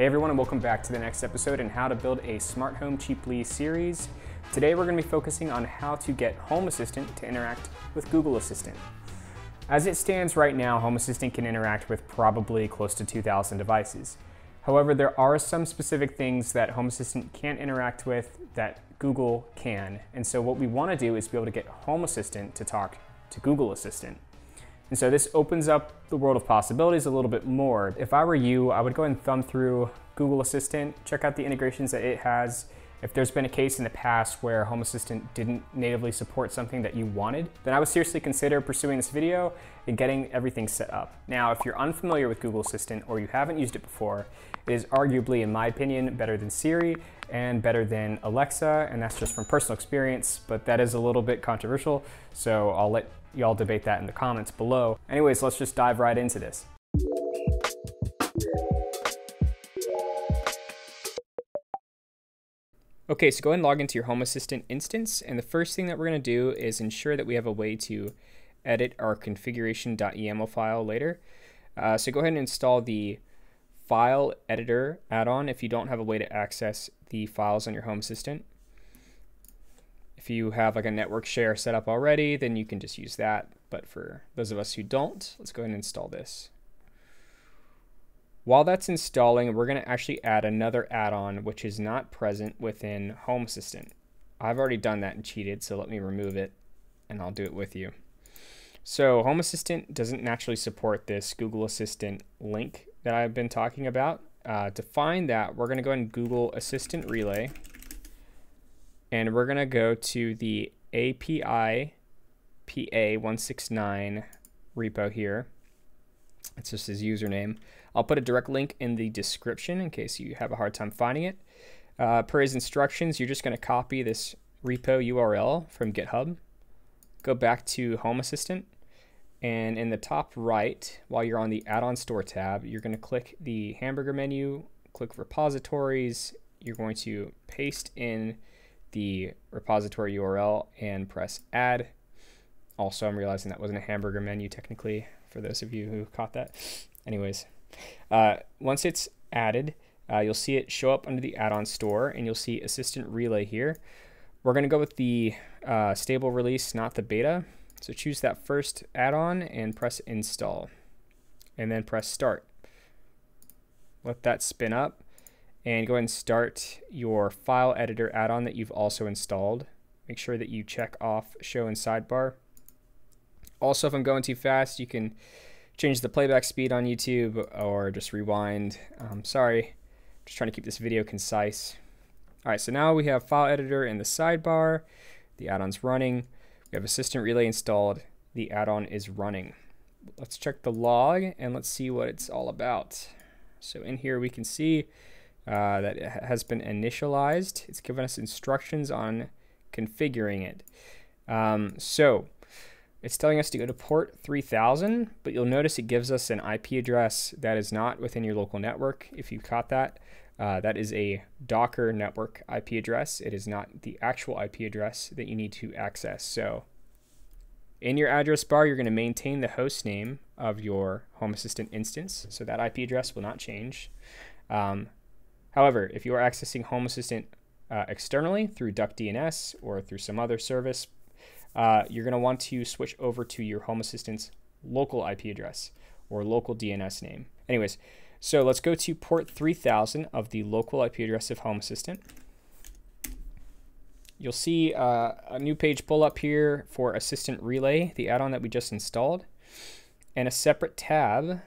Hey everyone and welcome back to the next episode in how to build a smart home cheaply series. Today we're going to be focusing on how to get Home Assistant to interact with Google Assistant. As it stands right now, Home Assistant can interact with probably close to 2,000 devices. However, there are some specific things that Home Assistant can't interact with that Google can. And so what we want to do is be able to get Home Assistant to talk to Google Assistant. And so this opens up the world of possibilities a little bit more. If I were you, I would go and thumb through Google Assistant, check out the integrations that it has. If there's been a case in the past where Home Assistant didn't natively support something that you wanted, then I would seriously consider pursuing this video and getting everything set up. Now, if you're unfamiliar with Google Assistant or you haven't used it before, it is arguably, in my opinion, better than Siri and better than Alexa, and that's just from personal experience, but that is a little bit controversial, so I'll let y'all debate that in the comments below. Anyways, let's just dive right into this. Okay, so go ahead and log into your Home Assistant instance, and the first thing that we're going to do is ensure that we have a way to edit our configuration.yaml file later. Uh, so go ahead and install the file editor add-on if you don't have a way to access the files on your Home Assistant. If you have like a network share set up already, then you can just use that. But for those of us who don't, let's go ahead and install this. While that's installing, we're going to actually add another add-on which is not present within Home Assistant. I've already done that and cheated, so let me remove it and I'll do it with you. So Home Assistant doesn't naturally support this Google Assistant link that I've been talking about. Uh, to find that, we're going to go and Google Assistant Relay and we're going to go to the API PA169 repo here. It's just his username. I'll put a direct link in the description in case you have a hard time finding it. Uh, per his instructions, you're just going to copy this repo URL from GitHub, go back to Home Assistant, and in the top right, while you're on the Add-on Store tab, you're going to click the hamburger menu, click Repositories, you're going to paste in the repository URL and press add. Also, I'm realizing that wasn't a hamburger menu technically for those of you who caught that. Anyways, uh, once it's added, uh, you'll see it show up under the add-on store and you'll see assistant relay here. We're going to go with the uh, stable release, not the beta. So choose that first add-on and press install and then press start. Let that spin up and go ahead and start your file editor add-on that you've also installed. Make sure that you check off show in sidebar. Also, if I'm going too fast, you can change the playback speed on YouTube or just rewind. Um, sorry, just trying to keep this video concise. All right, so now we have file editor in the sidebar. The add-on's running. We have assistant relay installed. The add-on is running. Let's check the log and let's see what it's all about. So in here we can see uh, that has been initialized. It's given us instructions on configuring it. Um, so it's telling us to go to port 3000, but you'll notice it gives us an IP address that is not within your local network. If you caught that, uh, that is a Docker network IP address. It is not the actual IP address that you need to access. So in your address bar, you're going to maintain the host name of your Home Assistant instance. So that IP address will not change. Um, However, if you are accessing Home Assistant uh, externally through DuckDNS or through some other service, uh, you're going to want to switch over to your Home Assistant's local IP address or local DNS name. Anyways, so let's go to port 3000 of the local IP address of Home Assistant. You'll see uh, a new page pull up here for Assistant Relay, the add-on that we just installed, and a separate tab.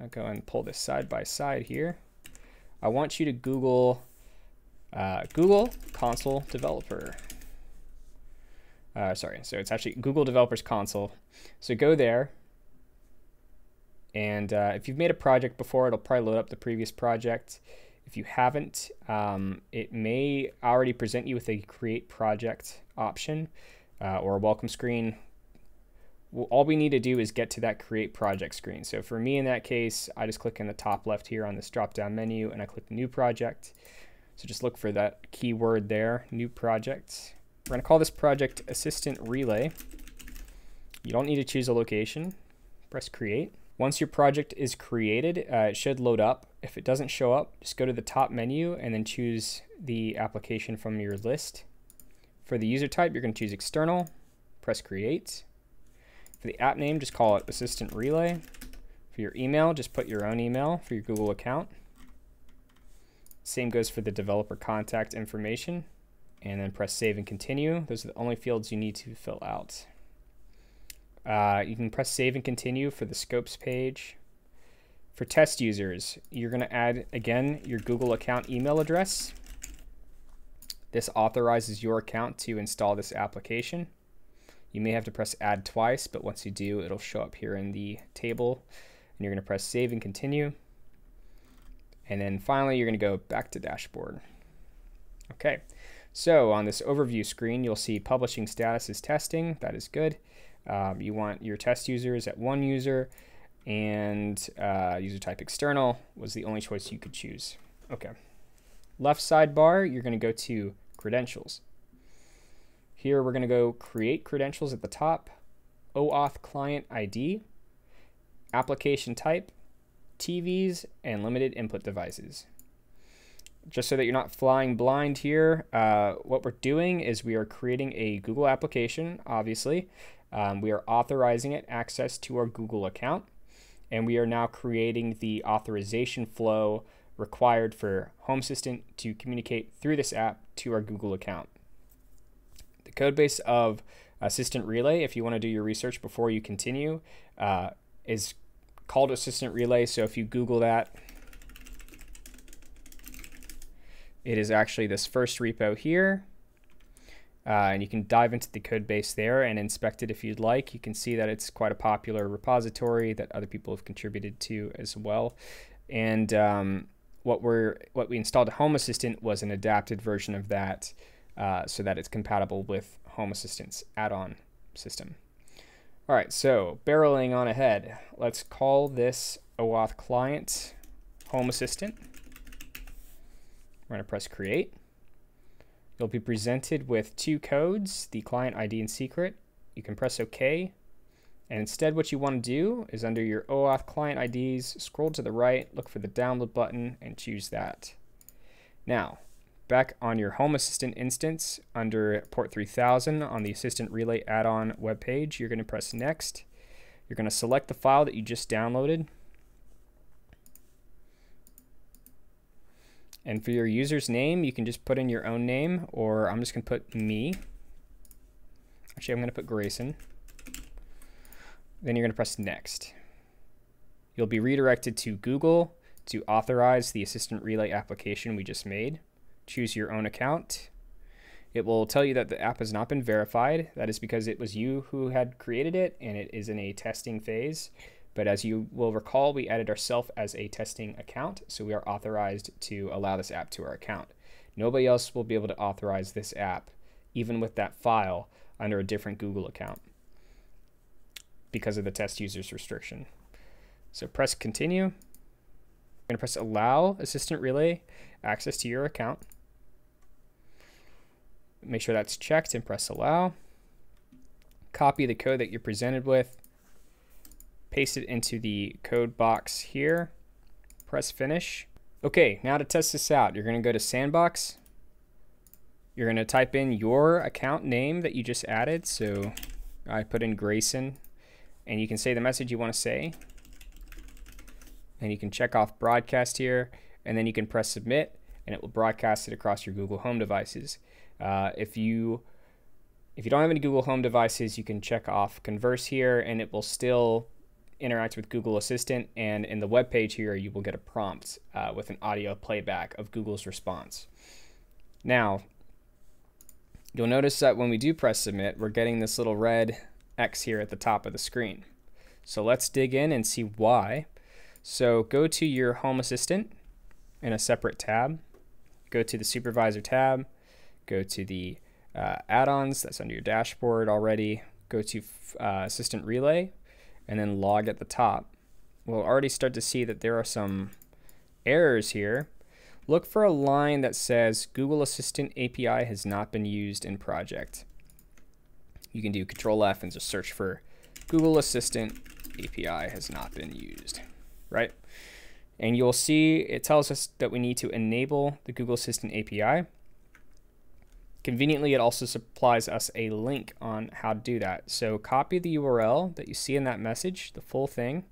I'll go and pull this side by side here. I want you to Google uh, Google Console Developer. Uh, sorry, so it's actually Google Developers Console. So go there, and uh, if you've made a project before, it'll probably load up the previous project. If you haven't, um, it may already present you with a Create Project option uh, or a welcome screen all we need to do is get to that create project screen. So for me in that case, I just click in the top left here on this drop down menu and I click new project. So just look for that keyword there, new project. We're gonna call this project assistant relay. You don't need to choose a location, press create. Once your project is created, uh, it should load up If it doesn't show up, just go to the top menu and then choose the application from your list. For the user type, you're going to choose external, press create. For the app name, just call it Assistant Relay. For your email, just put your own email for your Google account. Same goes for the developer contact information. And then press save and continue. Those are the only fields you need to fill out. Uh, you can press save and continue for the scopes page. For test users, you're going to add, again, your Google account email address. This authorizes your account to install this application. You may have to press add twice, but once you do, it'll show up here in the table. And you're going to press save and continue. And then finally, you're going to go back to dashboard. Okay, so on this overview screen, you'll see publishing status is testing. That is good. Um, you want your test users at one user and uh, user type external was the only choice you could choose. Okay. Left sidebar, you're going to go to credentials. Here we're going to go create credentials at the top, OAuth client ID, application type, TVs, and limited input devices. Just so that you're not flying blind here, uh, what we're doing is we are creating a Google application, obviously. Um, we are authorizing it access to our Google account and we are now creating the authorization flow required for Home Assistant to communicate through this app to our Google account. The code base of Assistant Relay, if you want to do your research before you continue, uh, is called Assistant Relay. So if you Google that, it is actually this first repo here. Uh, and you can dive into the code base there and inspect it if you'd like. You can see that it's quite a popular repository that other people have contributed to as well. And um, what we're what we installed at Home Assistant was an adapted version of that, uh, so that it's compatible with Home Assistant's add-on system. All right, so barreling on ahead, let's call this OAuth client Home Assistant. We're going to press create. You'll be presented with two codes, the client ID and secret. You can press OK. And instead what you want to do is under your OAuth client IDs, scroll to the right, look for the download button, and choose that. Now, back on your Home Assistant instance, under port 3000 on the Assistant Relay add-on web page, you're going to press Next. You're going to select the file that you just downloaded. And for your user's name, you can just put in your own name, or I'm just going to put me. Actually, I'm going to put Grayson. Then you're going to press Next. You'll be redirected to Google to authorize the Assistant Relay application we just made. Choose your own account. It will tell you that the app has not been verified. That is because it was you who had created it and it is in a testing phase. But as you will recall, we added ourselves as a testing account, so we are authorized to allow this app to our account. Nobody else will be able to authorize this app, even with that file, under a different Google account because of the test users restriction. So press continue. I'm going to press allow assistant relay access to your account. Make sure that's checked and press allow. Copy the code that you're presented with paste it into the code box here, press finish. Okay, now to test this out, you're going to go to Sandbox. You're going to type in your account name that you just added. So I put in Grayson, and you can say the message you want to say. And you can check off broadcast here, and then you can press submit, and it will broadcast it across your Google Home devices. Uh, if you if you don't have any Google Home devices, you can check off Converse here, and it will still interact with Google Assistant, and in the web page here, you will get a prompt uh, with an audio playback of Google's response. Now, you'll notice that when we do press submit, we're getting this little red X here at the top of the screen. So let's dig in and see why. So go to your Home Assistant in a separate tab. Go to the Supervisor tab. Go to the uh, add-ons, that's under your dashboard already. Go to uh, Assistant Relay and then log at the top, we'll already start to see that there are some errors here. Look for a line that says Google Assistant API has not been used in project. You can do Control F and just search for Google Assistant API has not been used, right? And you'll see it tells us that we need to enable the Google Assistant API. Conveniently, it also supplies us a link on how to do that. So copy the URL that you see in that message, the full thing.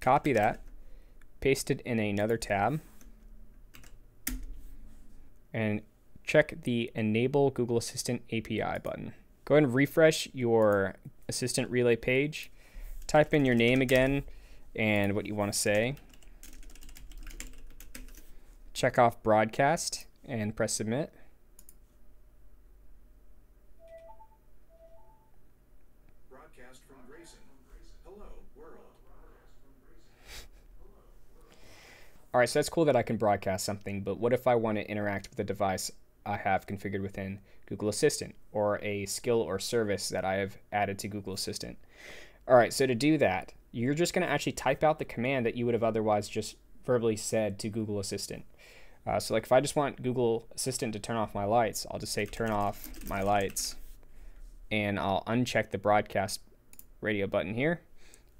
Copy that, paste it in another tab, and check the Enable Google Assistant API button. Go ahead and refresh your Assistant Relay page. Type in your name again and what you want to say. Check off Broadcast and press Submit. All right, so that's cool that I can broadcast something, but what if I want to interact with a device I have configured within Google Assistant or a skill or service that I have added to Google Assistant? All right, so to do that, you're just going to actually type out the command that you would have otherwise just verbally said to Google Assistant. Uh, so like if I just want Google Assistant to turn off my lights, I'll just say turn off my lights and I'll uncheck the broadcast radio button here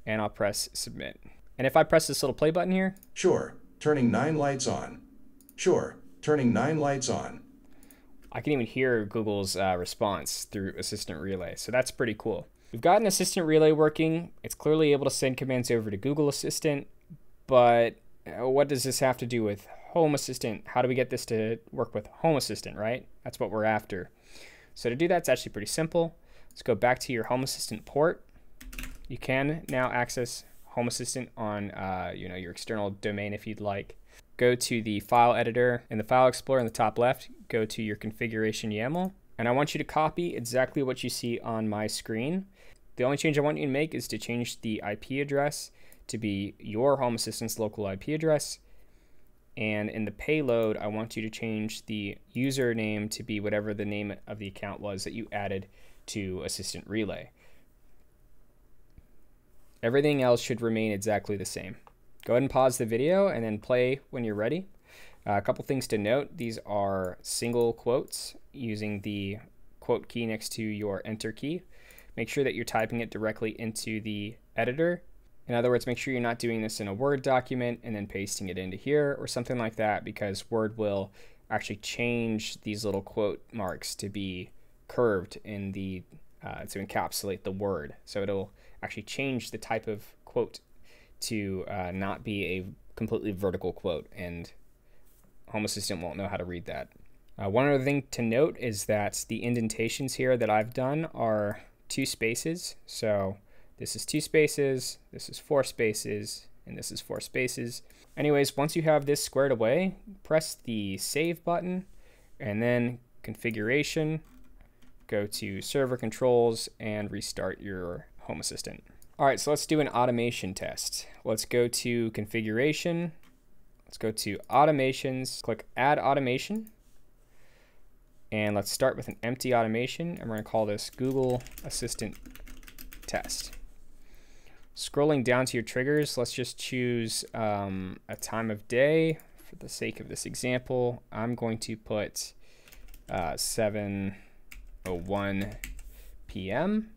and I'll press submit. And if I press this little play button here, sure, turning nine lights on. Sure, turning nine lights on. I can even hear Google's uh, response through Assistant Relay. So that's pretty cool. We've got an Assistant Relay working. It's clearly able to send commands over to Google Assistant, but uh, what does this have to do with Home Assistant? How do we get this to work with Home Assistant, right? That's what we're after. So to do that, it's actually pretty simple. Let's go back to your Home Assistant port. You can now access Home Assistant on uh, you know your external domain if you'd like. Go to the file editor in the file explorer in the top left, go to your configuration YAML, and I want you to copy exactly what you see on my screen. The only change I want you to make is to change the IP address to be your Home Assistant's local IP address. And in the payload, I want you to change the username to be whatever the name of the account was that you added to Assistant Relay. Everything else should remain exactly the same. Go ahead and pause the video and then play when you're ready. Uh, a couple things to note. These are single quotes using the quote key next to your enter key. Make sure that you're typing it directly into the editor. In other words, make sure you're not doing this in a Word document and then pasting it into here or something like that because Word will actually change these little quote marks to be curved in the uh, to encapsulate the word. So it'll actually change the type of quote to uh, not be a completely vertical quote, and Home Assistant won't know how to read that. Uh, one other thing to note is that the indentations here that I've done are two spaces. So this is two spaces, this is four spaces, and this is four spaces. Anyways, once you have this squared away, press the Save button, and then Configuration, go to Server Controls, and restart your Home Assistant. All right, so let's do an automation test. Let's go to configuration. Let's go to automations, click add automation. And let's start with an empty automation. And we're gonna call this Google Assistant test. Scrolling down to your triggers, let's just choose um, a time of day. For the sake of this example, I'm going to put uh, 7.01 p.m.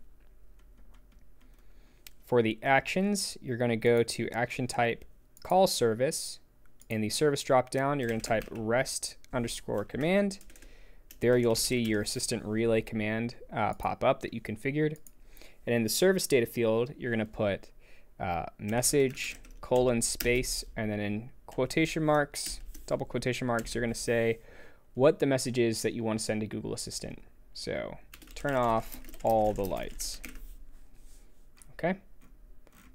For the actions, you're going to go to action type call service. In the service dropdown, you're going to type rest underscore command. There you'll see your assistant relay command uh, pop up that you configured. And in the service data field, you're going to put uh, message colon space and then in quotation marks, double quotation marks, you're going to say what the message is that you want to send to Google Assistant. So turn off all the lights.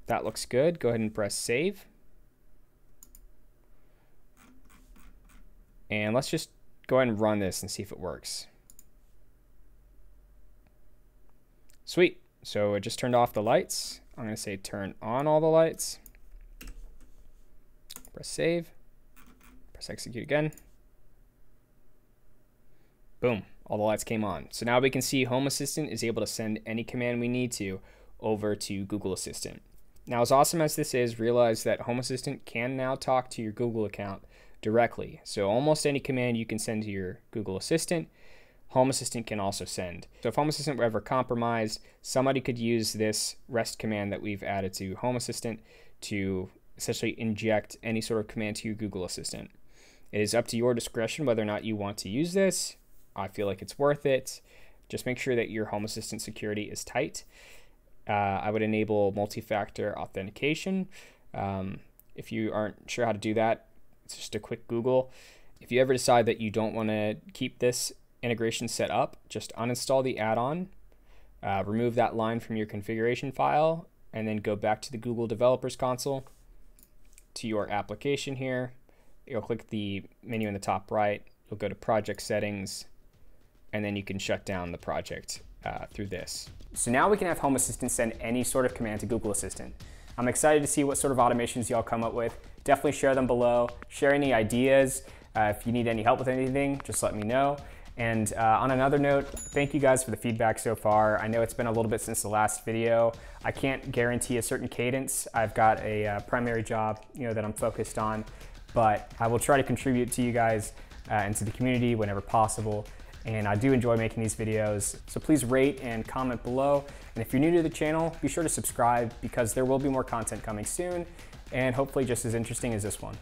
That looks good. Go ahead and press save. And let's just go ahead and run this and see if it works. Sweet. So it just turned off the lights. I'm going to say turn on all the lights. Press save. Press execute again. Boom. All the lights came on. So now we can see Home Assistant is able to send any command we need to over to Google Assistant. Now, as awesome as this is, realize that Home Assistant can now talk to your Google account directly. So almost any command you can send to your Google Assistant, Home Assistant can also send. So if Home Assistant were ever compromised, somebody could use this REST command that we've added to Home Assistant to essentially inject any sort of command to your Google Assistant. It is up to your discretion whether or not you want to use this. I feel like it's worth it. Just make sure that your Home Assistant security is tight. Uh, I would enable multi factor authentication. Um, if you aren't sure how to do that, it's just a quick Google. If you ever decide that you don't want to keep this integration set up, just uninstall the add on, uh, remove that line from your configuration file, and then go back to the Google Developers Console to your application here. You'll click the menu in the top right, you'll go to Project Settings, and then you can shut down the project uh, through this. So now we can have Home Assistant send any sort of command to Google Assistant. I'm excited to see what sort of automations y'all come up with. Definitely share them below. Share any ideas. Uh, if you need any help with anything, just let me know. And uh, on another note, thank you guys for the feedback so far. I know it's been a little bit since the last video. I can't guarantee a certain cadence. I've got a uh, primary job, you know, that I'm focused on, but I will try to contribute to you guys uh, and to the community whenever possible. And I do enjoy making these videos. So please rate and comment below. And if you're new to the channel, be sure to subscribe because there will be more content coming soon and hopefully just as interesting as this one.